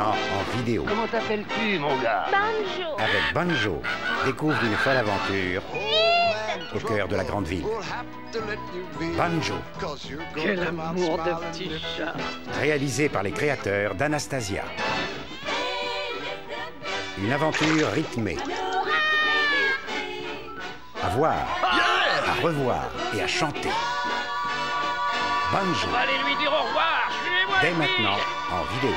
en vidéo. Comment t'appelles-tu, mon gars? Banjo Avec Banjo, découvre une folle aventure au cœur de la grande ville. Banjo, Quel amour de petit chat réalisé par les créateurs d'Anastasia. Une aventure rythmée. À voir, à revoir et à chanter. Banjo, Allez lui dire au revoir, dès maintenant en vidéo.